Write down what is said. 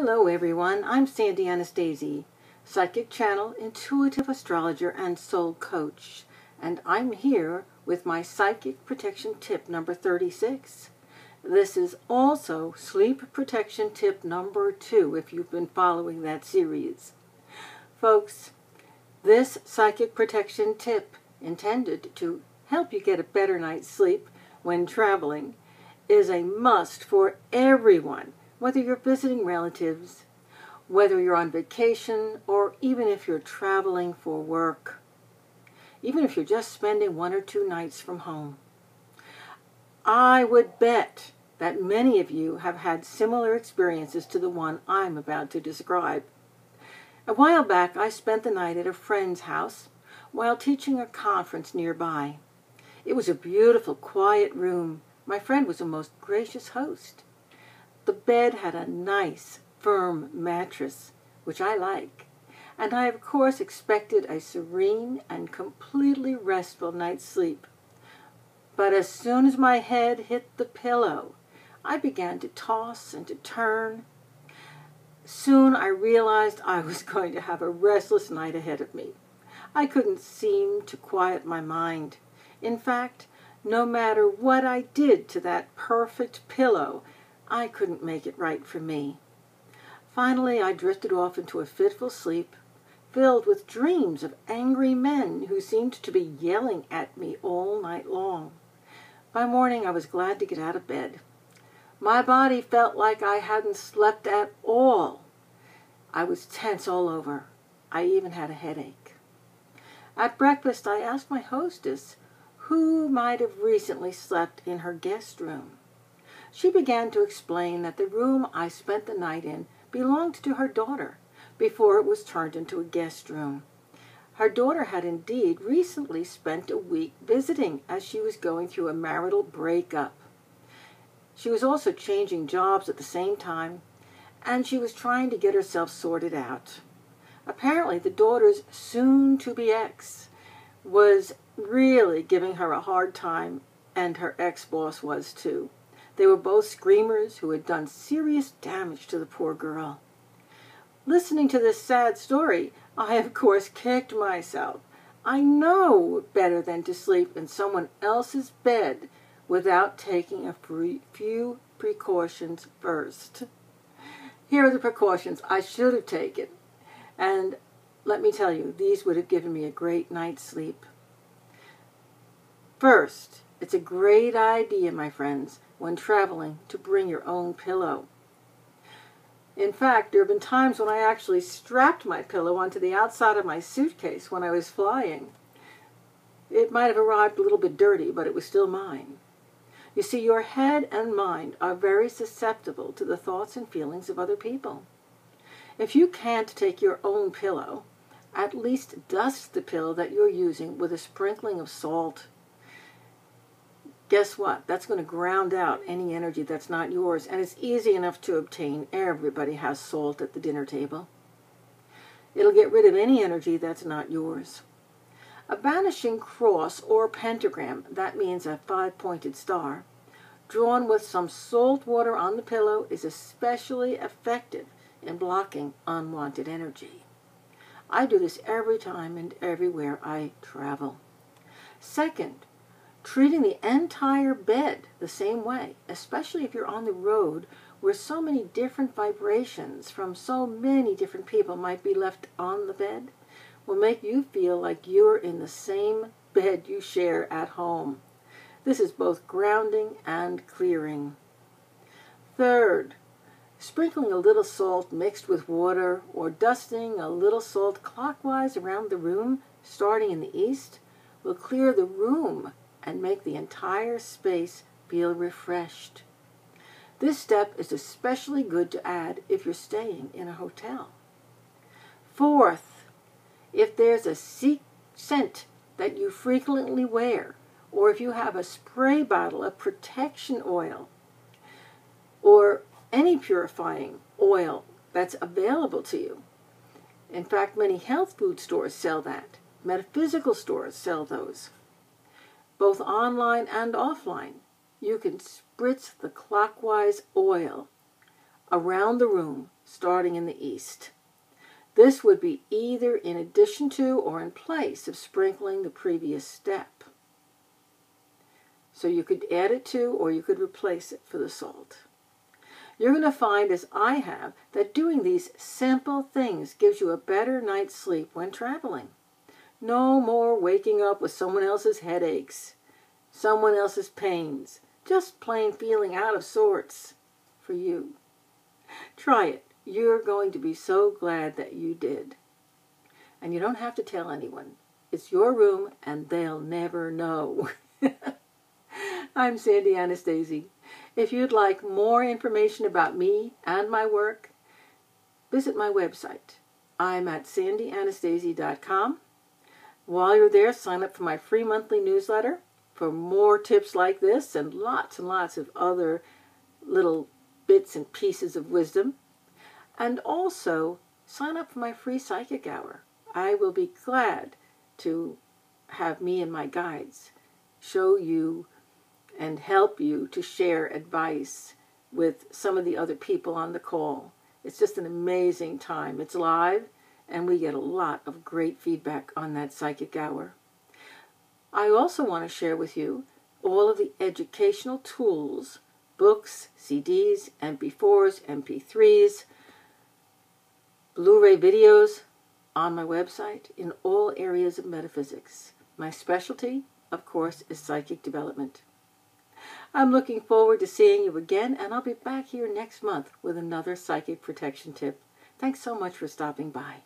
Hello everyone, I'm Sandy Anastasi, Psychic Channel, Intuitive Astrologer, and Soul Coach, and I'm here with my Psychic Protection Tip number 36. This is also Sleep Protection Tip number 2 if you've been following that series. Folks, this Psychic Protection Tip intended to help you get a better night's sleep when traveling is a must for everyone whether you're visiting relatives, whether you're on vacation, or even if you're traveling for work, even if you're just spending one or two nights from home. I would bet that many of you have had similar experiences to the one I'm about to describe. A while back, I spent the night at a friend's house while teaching a conference nearby. It was a beautiful, quiet room. My friend was a most gracious host. The bed had a nice, firm mattress, which I like, and I of course expected a serene and completely restful night's sleep. But as soon as my head hit the pillow, I began to toss and to turn. Soon I realized I was going to have a restless night ahead of me. I couldn't seem to quiet my mind. In fact, no matter what I did to that perfect pillow, I couldn't make it right for me. Finally, I drifted off into a fitful sleep, filled with dreams of angry men who seemed to be yelling at me all night long. By morning, I was glad to get out of bed. My body felt like I hadn't slept at all. I was tense all over. I even had a headache. At breakfast, I asked my hostess who might have recently slept in her guest room. She began to explain that the room I spent the night in belonged to her daughter before it was turned into a guest room. Her daughter had indeed recently spent a week visiting as she was going through a marital breakup. She was also changing jobs at the same time, and she was trying to get herself sorted out. Apparently, the daughter's soon to be ex was really giving her a hard time, and her ex boss was too. They were both screamers who had done serious damage to the poor girl. Listening to this sad story, I of course kicked myself. I know better than to sleep in someone else's bed without taking a few precautions first. Here are the precautions I should have taken. And let me tell you, these would have given me a great night's sleep. First, it's a great idea, my friends, when traveling to bring your own pillow. In fact, there have been times when I actually strapped my pillow onto the outside of my suitcase when I was flying. It might have arrived a little bit dirty, but it was still mine. You see, your head and mind are very susceptible to the thoughts and feelings of other people. If you can't take your own pillow, at least dust the pillow that you're using with a sprinkling of salt guess what? That's going to ground out any energy that's not yours, and it's easy enough to obtain. Everybody has salt at the dinner table. It'll get rid of any energy that's not yours. A banishing cross or pentagram, that means a five-pointed star, drawn with some salt water on the pillow is especially effective in blocking unwanted energy. I do this every time and everywhere I travel. Second, treating the entire bed the same way, especially if you're on the road where so many different vibrations from so many different people might be left on the bed, will make you feel like you're in the same bed you share at home. This is both grounding and clearing. Third, sprinkling a little salt mixed with water or dusting a little salt clockwise around the room, starting in the east, will clear the room and make the entire space feel refreshed. This step is especially good to add if you're staying in a hotel. Fourth, if there's a scent that you frequently wear, or if you have a spray bottle of protection oil, or any purifying oil that's available to you. In fact, many health food stores sell that. Metaphysical stores sell those both online and offline. You can spritz the clockwise oil around the room, starting in the east. This would be either in addition to or in place of sprinkling the previous step. So you could add it to or you could replace it for the salt. You're going to find, as I have, that doing these simple things gives you a better night's sleep when traveling. No more waking up with someone else's headaches, someone else's pains, just plain feeling out of sorts for you. Try it. You're going to be so glad that you did. And you don't have to tell anyone. It's your room and they'll never know. I'm Sandy Anastasi. If you'd like more information about me and my work, visit my website. I'm at sandyanastasi.com. While you're there, sign up for my free monthly newsletter for more tips like this and lots and lots of other little bits and pieces of wisdom. And also, sign up for my free psychic hour. I will be glad to have me and my guides show you and help you to share advice with some of the other people on the call. It's just an amazing time. It's live, and we get a lot of great feedback on that psychic hour. I also want to share with you all of the educational tools, books, CDs, MP4s, MP3s, Blu-ray videos on my website in all areas of metaphysics. My specialty, of course, is psychic development. I'm looking forward to seeing you again, and I'll be back here next month with another psychic protection tip. Thanks so much for stopping by.